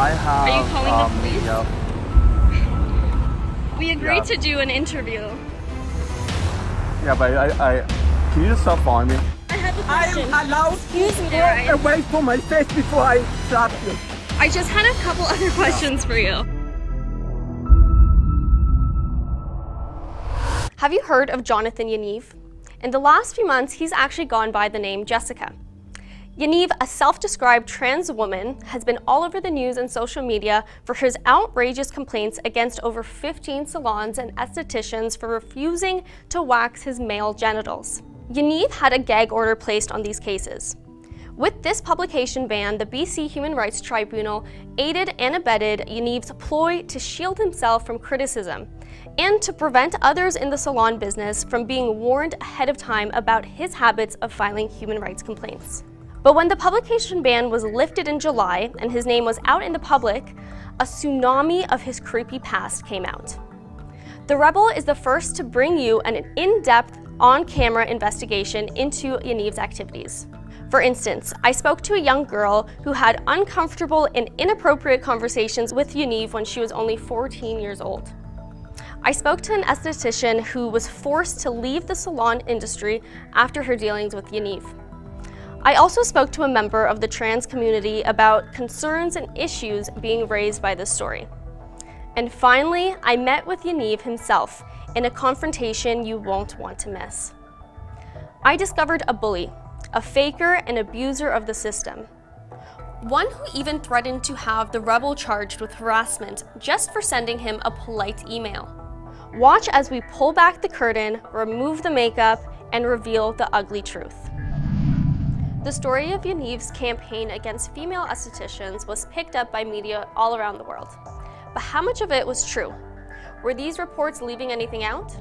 I have. Are you calling um, the police? Yeah, We agreed Yeah. to do an interview. yeah, but I, I. Can you just stop following me? I have a I question. am allowed Excuse to there, I- walk away from my face before I slap you. I just had a couple other questions for you. Have you heard of Jonathan Yaniv? In the last few months, he's actually gone by the name Jessica. Yaniv, a self described trans woman, has been all over the news and social media for his outrageous complaints against over 15 salons and estheticians for refusing to wax his male genitals. Yaniv had a gag order placed on these cases. With this publication ban, the BC Human Rights Tribunal aided and abetted Yaniv's ploy to shield himself from criticism and to prevent others in the salon business from being warned ahead of time about his habits of filing human rights complaints. But when the publication ban was lifted in July and his name was out in the public, a tsunami of his creepy past came out. The Rebel is the first to bring you an in depth, on camera investigation into Yaniv's activities. For instance, I spoke to a young girl who had uncomfortable and inappropriate conversations with Yaniv when she was only 14 years old. I spoke to an esthetician who was forced to leave the salon industry after her dealings with Yaniv. I also spoke to a member of the trans community about concerns and issues being raised by this story. And finally, I met with Yaniv himself in a confrontation you won't want to miss. I discovered a bully, a faker and abuser of the system. One who even threatened to have the rebel charged with harassment just for sending him a polite email. Watch as we pull back the curtain, remove the makeup, and reveal the ugly truth. The story of Yaniv's campaign against female estheticians was picked up by media all around the world. But how much of it was true? Were these reports leaving anything out?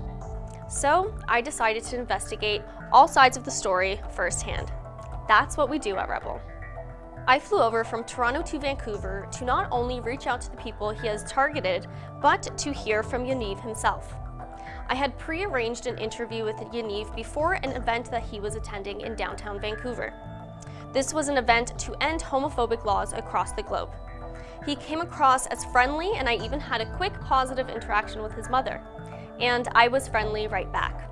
So I decided to investigate all sides of the story firsthand. That's what we do at Rebel. I flew over from Toronto to Vancouver to not only reach out to the people he has targeted, but to hear from Yaniv himself. I had pre-arranged an interview with Yaniv before an event that he was attending in downtown Vancouver. This was an event to end homophobic laws across the globe. He came across as friendly, and I even had a quick positive interaction with his mother. And I was friendly right back.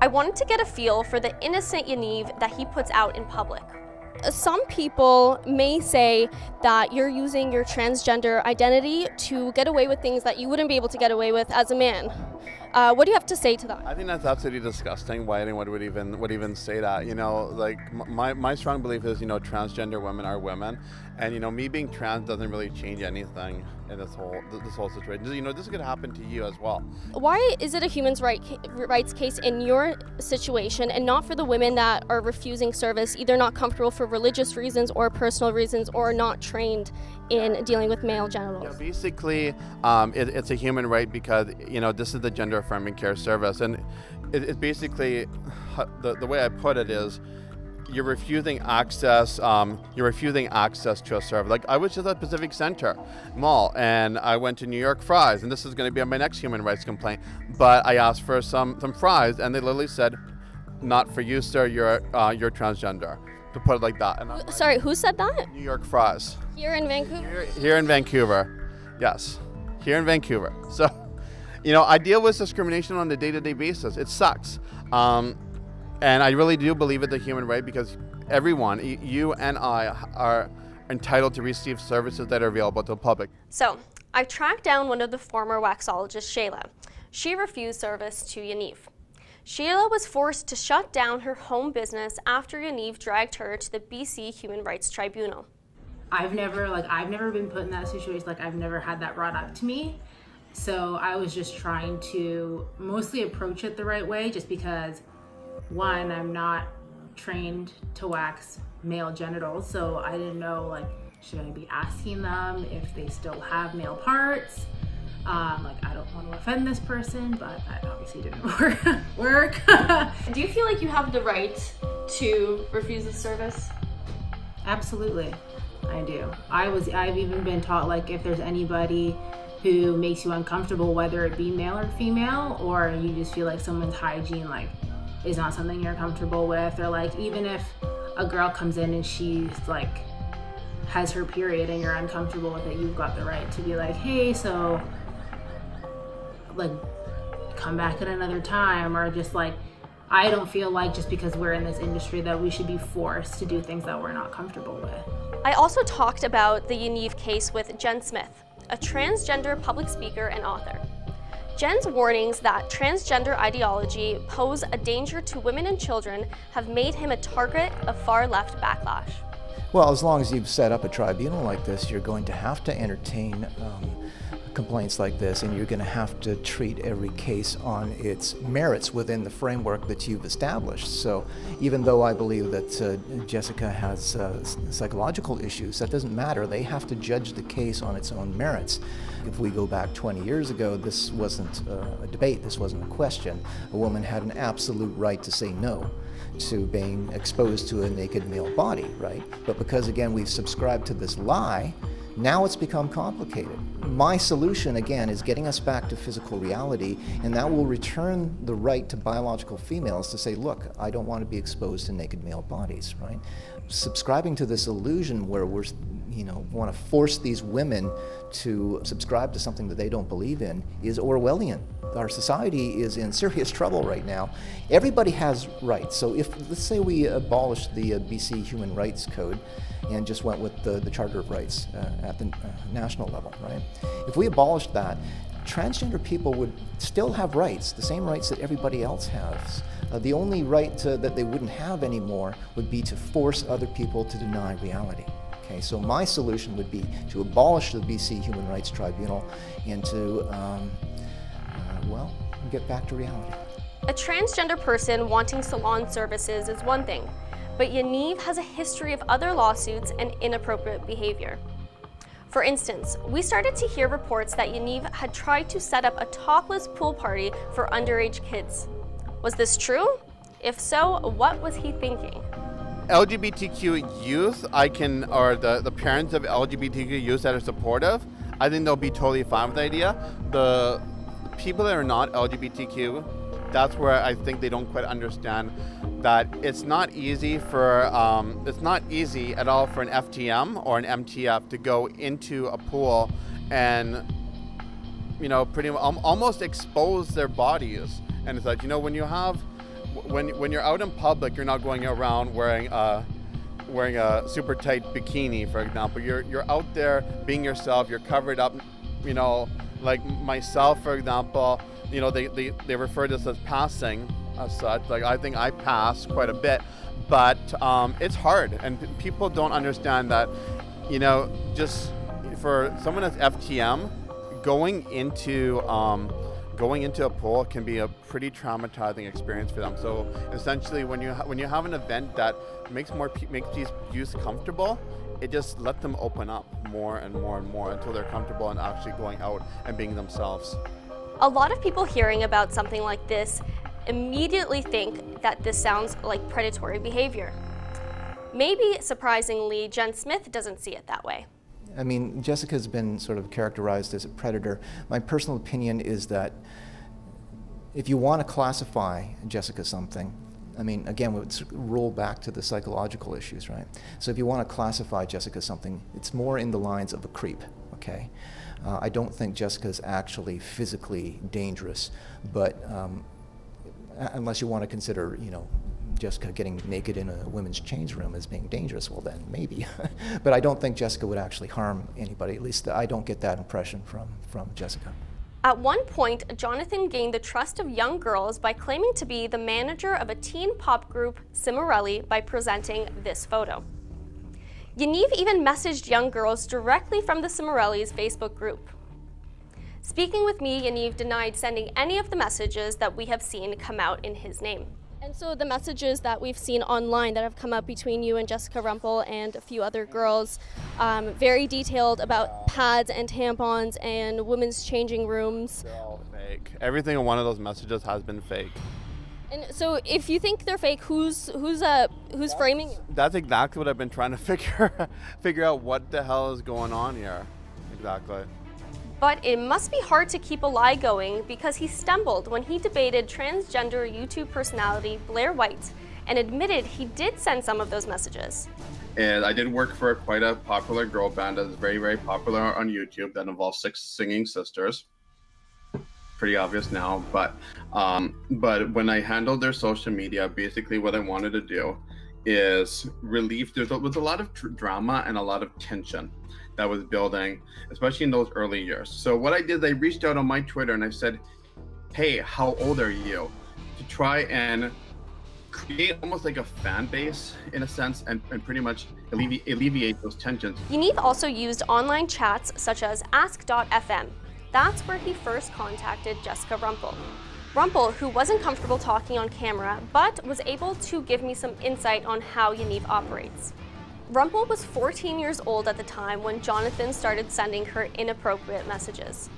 I wanted to get a feel for the innocent Yaniv that he puts out in public. Some people may say that you're using your transgender identity to get away with things that you wouldn't be able to get away with as a man. Uh, what do you have to say to that? I think that's absolutely disgusting. Why anyone would even would even say that? You know, like my my strong belief is you know transgender women are women, and you know me being trans doesn't really change anything in this whole this whole situation. You know, this could happen to you as well. Why is it a human right, rights case in your situation and not for the women that are refusing service, either not comfortable for religious reasons or personal reasons or not trained in dealing with male genitals? Yeah, basically, um, it, it's a human right because you know this is the gender affirming care service, and it, it basically the, the way I put it is you're refusing access. Um, you're refusing access to a service. Like I was just at Pacific Center Mall, and I went to New York Fries, and this is going to be on my next human rights complaint. But I asked for some some fries, and they literally said, "Not for you, sir. You're uh, you're transgender." To put it like that. And like, Sorry, who said that? New York Fries. Here in Vancouver? Here, here in Vancouver, yes, here in Vancouver. So, you know, I deal with discrimination on a day-to-day basis. It sucks, um, and I really do believe it's a human right because everyone, you and I, are entitled to receive services that are available to the public. So, I tracked down one of the former waxologists, Shayla. She refused service to Yaniv. Shayla was forced to shut down her home business after Yaniv dragged her to the BC Human Rights Tribunal. I've never like I've never been put in that situation. Like I've never had that brought up to me. So I was just trying to mostly approach it the right way just because one, I'm not trained to wax male genitals, so I didn't know like should I be asking them if they still have male parts? Um, like I don't want to offend this person, but that obviously didn't work. work. Do you feel like you have the right to refuse the service? Absolutely, I do. I was, I've even been taught like if there's anybody who makes you uncomfortable, whether it be male or female, or you just feel like someone's hygiene like is not something you're comfortable with, or like even if a girl comes in and she's like has her period and you're uncomfortable with it, you've got the right to be like, hey, so like come back at another time or just like I don't feel like just because we're in this industry that we should be forced to do things that we're not comfortable with. I also talked about the Yaniv case with Jen Smith, a transgender public speaker and author. Jen's warnings that transgender ideology pose a danger to women and children have made him a target of far left backlash. Well, as long as you've set up a tribunal like this, you're going to have to entertain um, complaints like this, and you're going to have to treat every case on its merits within the framework that you've established. So, even though I believe that uh, Jessica has uh, psychological issues, that doesn't matter. They have to judge the case on its own merits. If we go back 20 years ago, this wasn't uh, a debate, this wasn't a question. A woman had an absolute right to say no to being exposed to a naked male body, right? But because, again, we've subscribed to this lie, now it's become complicated. My solution, again, is getting us back to physical reality, and that will return the right to biological females to say, look, I don't want to be exposed to naked male bodies, right? Subscribing to this illusion where we're, you know, want to force these women to subscribe to something that they don't believe in is Orwellian. Our society is in serious trouble right now. Everybody has rights. So if, let's say we abolished the uh, BC Human Rights Code, and just went with the, the Charter of Rights uh, at the uh, national level, right? If we abolished that, transgender people would still have rights, the same rights that everybody else has. Uh, the only right to, that they wouldn't have anymore would be to force other people to deny reality. Okay, so my solution would be to abolish the BC Human Rights Tribunal and to, um, uh, well, get back to reality. A transgender person wanting salon services is one thing but Yaniv has a history of other lawsuits and inappropriate behavior. For instance, we started to hear reports that Yaniv had tried to set up a topless pool party for underage kids. Was this true? If so, what was he thinking? LGBTQ youth, I can, or the, the parents of LGBTQ youth that are supportive, I think they'll be totally fine with the idea. The people that are not LGBTQ, that's where I think they don't quite understand that it's not easy for um, it's not easy at all for an FTM or an MTF to go into a pool and you know pretty um, almost expose their bodies. And it's like you know when you have when when you're out in public you're not going around wearing a wearing a super tight bikini for example. You're you're out there being yourself. You're covered up you know like myself for example you know they, they, they refer to this as passing as such. Like I think I pass quite a bit, but um, it's hard, and people don't understand that. You know, just for someone that's FTM, going into um, going into a pool can be a pretty traumatizing experience for them. So essentially, when you when you have an event that makes more makes these youth comfortable, it just let them open up more and more and more until they're comfortable and actually going out and being themselves. A lot of people hearing about something like this immediately think that this sounds like predatory behavior. Maybe, surprisingly, Jen Smith doesn't see it that way. I mean, Jessica's been sort of characterized as a predator. My personal opinion is that if you want to classify Jessica something, I mean, again, let's roll back to the psychological issues, right? So if you want to classify Jessica something, it's more in the lines of a creep, okay? Uh, I don't think Jessica's actually physically dangerous, but um, Uh, unless you want to consider, you know, Jessica getting naked in a women's change room as being dangerous, well then maybe. but I don't think Jessica would actually harm anybody. At least I don't get that impression from, from Jessica. At one point, Jonathan gained the trust of young girls by claiming to be the manager of a teen pop group, Cimorelli, by presenting this photo. Yaniv even messaged young girls directly from the Cimorelli's Facebook group. Speaking with me, Yaniv denied sending any of the messages that we have seen come out in his name. And so the messages that we've seen online that have come up between you and Jessica Rumpel and a few other girls, um, very detailed about pads and tampons and women's changing rooms. They're all fake. Everything in one of those messages has been fake. And so, if you think they're fake, who's who's uh who's framing you? That's exactly what I've been trying to figure figure out. What the hell is going on here? Exactly. But it must be hard to keep a lie going because he stumbled when he debated transgender YouTube personality Blaire White and admitted he did send some of those messages. And I did work for quite a popular girl band that's very, very popular on YouTube that involves six singing sisters. Pretty obvious now, but um, but when I handled their social media, basically what I wanted to do is relieve. There was a lot of drama and a lot of tension that was building, especially in those early years. So what I did, I reached out on my Twitter and I said, "Hey, how old are you?" To try and create almost like a fan base in a sense and, and pretty much alleviate, alleviate those tensions. Yaniv also used online chats such as Ask.fm. That's where he first contacted Jessica Rumpel. Rumpel, who wasn't comfortable talking on camera, but was able to give me some insight on how Yaniv operates. Rumpel was 14 years old at the time when Jonathan started sending her inappropriate messages.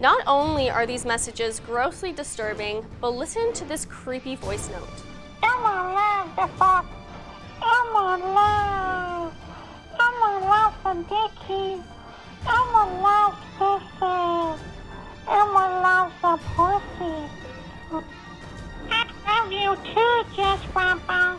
Not only are these messages grossly disturbing, but listen to this creepy voice note. I'm alive, the fuck. I'm alive. I'm alive for Dickie. I'm alive, sister. I'm alive for pussy. I love you too, Jess Papa.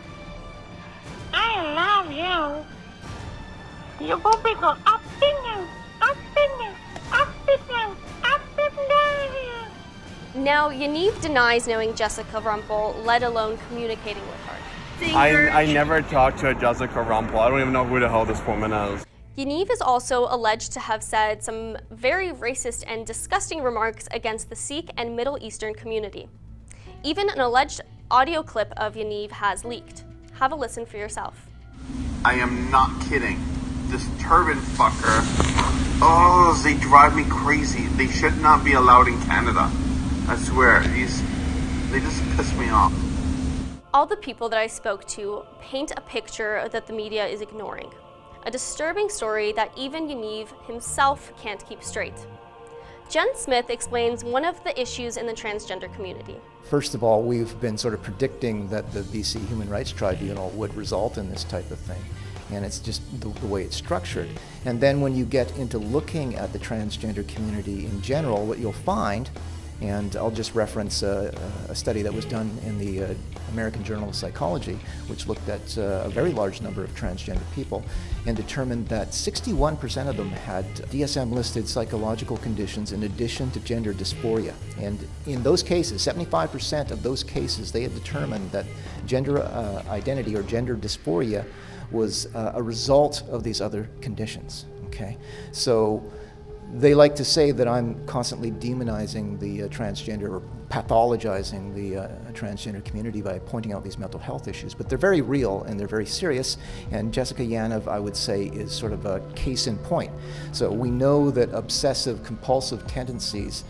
I love you. You will be go up and down, up and down, up and down, up and down. Now, Yaniv denies knowing Jessica Rumpel, let alone communicating with her. I, I never talked to a Jessica Rumpel. I don't even know who the hell this woman is. Yaniv is also alleged to have said some very racist and disgusting remarks against the Sikh and Middle Eastern community. Even an alleged audio clip of Yaniv has leaked. Have a listen for yourself. I am not kidding. This turban fucker. Oh, they drive me crazy. They should not be allowed in Canada. I swear, he's. They just piss me off. All the people that I spoke to paint a picture that the media is ignoring. A disturbing story that even Yaniv himself can't keep straight. Jen Smith explains one of the issues in the transgender community. First of all, we've been sort of predicting that the BC Human Rights Tribunal would result in this type of thing. And it's just the, the, way it's structured. And then when you get into looking at the transgender community in general, what you'll find and I'll just reference a, a study that was done in the uh, American Journal of Psychology, which looked at uh, a very large number of transgender people and determined that 61% of them had DSM listed psychological conditions in addition to gender dysphoria. And in those cases, 75% of those cases, they had determined that gender uh, identity or gender dysphoria was uh, a result of these other conditions. Okay? So they like to say that I'm constantly demonizing the uh, transgender or pathologizing the uh, transgender community by pointing out these mental health issues, but they're very real and they're very serious. And Jessica Yaniv, I would say, is sort of a case in point. So we know that obsessive compulsive tendencies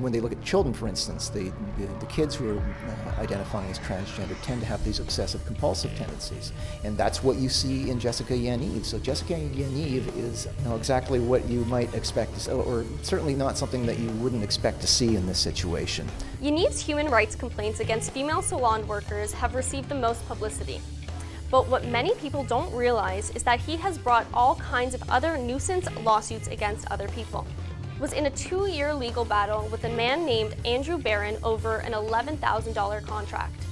when they look at children, for instance, the, the, the kids who are uh, identifying as transgender tend to have these obsessive compulsive tendencies. And that's what you see in Jessica Yaniv. So Jessica Yaniv is you know, exactly what you might expect, to, or certainly not something that you wouldn't expect to see in this situation. Yaniv's human rights complaints against female salon workers have received the most publicity. But what many people don't realize is that he has brought all kinds of other nuisance lawsuits against other people was in a two-year legal battle with a man named Andrew Barron over an $11,000 contract.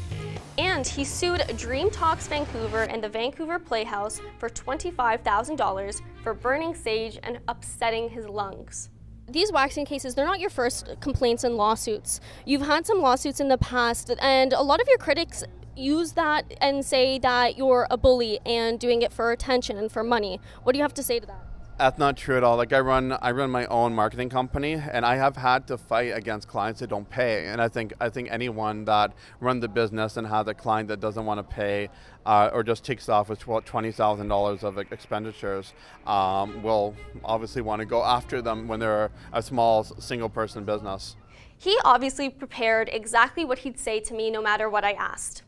And he sued Dream Talks Vancouver and the Vancouver Playhouse for $25,000 for burning sage and upsetting his lungs. These waxing cases, they're not your first complaints and lawsuits. You've had some lawsuits in the past, and a lot of your critics use that and say that you're a bully and doing it for attention and for money. What do you have to say to that? That's not true at all. Like I run, I run my own marketing company, and I have had to fight against clients that don't pay. And I think, I think anyone that run the business and has a client that doesn't want to pay, uh, or just takes off with twenty thousand dollars of expenditures, um, will obviously want to go after them when they're a small single-person business. He obviously prepared exactly what he'd say to me, no matter what I asked.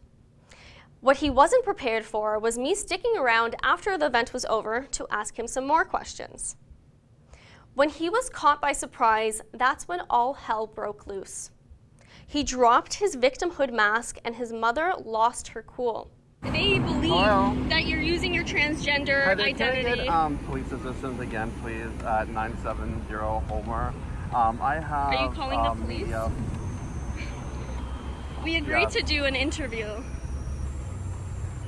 What he wasn't prepared for was me sticking around after the event was over to ask him some more questions. When he was caught by surprise, that's when all hell broke loose. He dropped his victimhood mask and his mother lost her cool. They believe Hello? that you're using your transgender Hi identity. Can I get um, police assistance again, please, at 970 Homer? Um, I have. Are you calling um, the police? Media. We agreed yeah. to do an interview.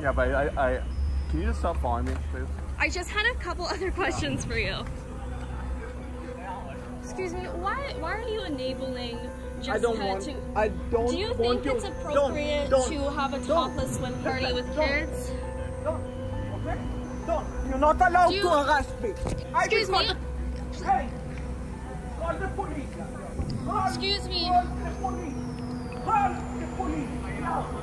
Yeah, but I, I Can you just stop following me, please? I just had a couple other questions for you. Excuse me, why why are you enabling Jessica I don't want. to I don't Do you think it's to. appropriate don't, to don't, have a topless swim party with Don't. kids? Don't. Okay? Don't. You're not allowed you- to harass me. I Excuse me. the- Hey. Call the police. Call Excuse me. Call the police. Call the police. Now.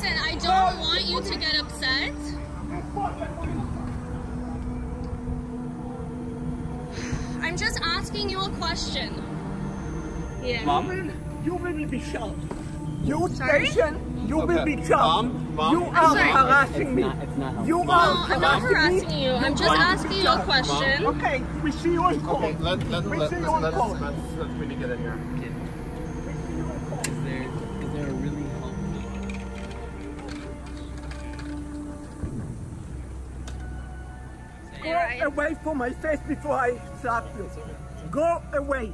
Call the police. Listen, I don't want you to get upset. Call the police. I'm just asking you a question. Yeah. Mom? You will be shot. You Sorry? station, you will be shot. Mom? Mom? You I'm are sorry. harassing me. You are No, are I'm not harassing harassing me. you. I'm just asking you a shot. question. Okay, we see you in court. Okay, let, let, we let, see let, you in let, court. us let's, let's really get in here. Go away from my face before I slap you. Go away.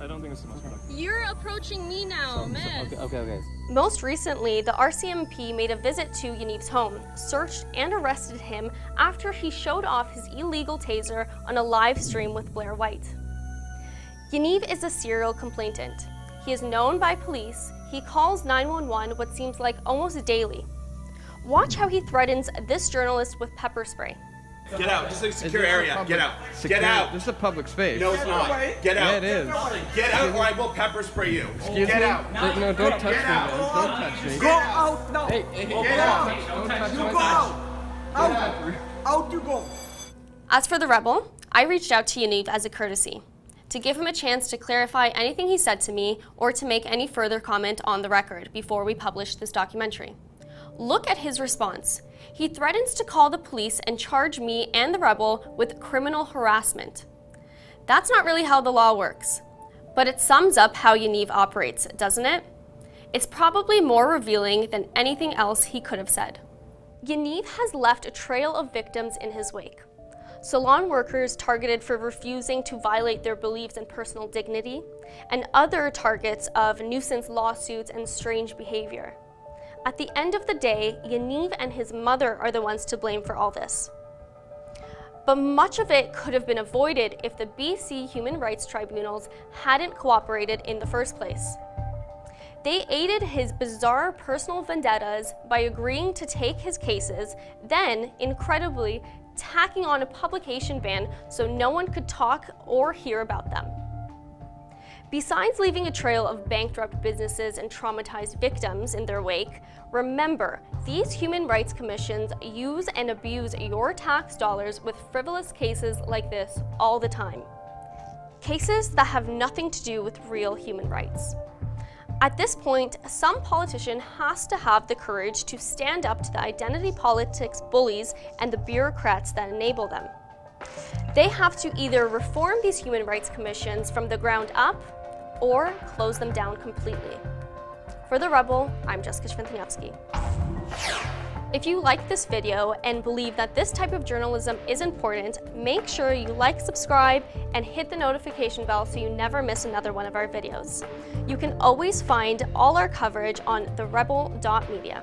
I don't think it's so much fun. You're approaching me now, miss. Okay, okay. Most recently, the RCMP made a visit to Yaniv's home, searched and arrested him after he showed off his illegal taser on a live stream with Blaire White. Yaniv is a serial complainant. He is known by police. He calls 911 what seems like almost daily. Watch how he threatens this journalist with pepper spray. Get out. This is a secure area. Get out. Secure- Get out. This is a public space. No, it's not. Get out. Yeah, it is. Get out, or I will pepper spray you. Excuse Get me? out. No, no, don't touch me, Get man. out. Don't touch me. Go out now. Hey, hey, hey, Get out. don't touch You my go out. Out. Out you go. As for the rebel, I reached out to Yaniv as a courtesy to give him a chance to clarify anything he said to me or to make any further comment on the record before we publish this documentary. Look at his response. He threatens to call the police and charge me and the rebel with criminal harassment. That's not really how the law works, but it sums up how Yaniv operates, doesn't it? It's probably more revealing than anything else he could have said. Yaniv has left a trail of victims in his wake. Salon workers targeted for refusing to violate their beliefs and personal dignity, and other targets of nuisance lawsuits and strange behavior. At the end of the day, Yaniv and his mother are the ones to blame for all this. But much of it could have been avoided if the BC Human Rights Tribunals hadn't cooperated in the first place. They aided his bizarre personal vendettas by agreeing to take his cases, then, incredibly, tacking on a publication ban so no one could talk or hear about them. Besides leaving a trail of bankrupt businesses and traumatized victims in their wake, remember these human rights commissions use and abuse your tax dollars with frivolous cases like this all the time. Cases that have nothing to do with real human rights. At this point, some politician has to have the courage to stand up to the identity politics bullies and the bureaucrats that enable them. They have to either reform these human rights commissions from the ground up or close them down completely. For The Rebel, I'm Jessica Swietoniowski. If you like this video and believe that this type of journalism is important, make sure you like, subscribe, and hit the notification bell so you never miss another one of our videos. You can always find all our coverage on therebel.media.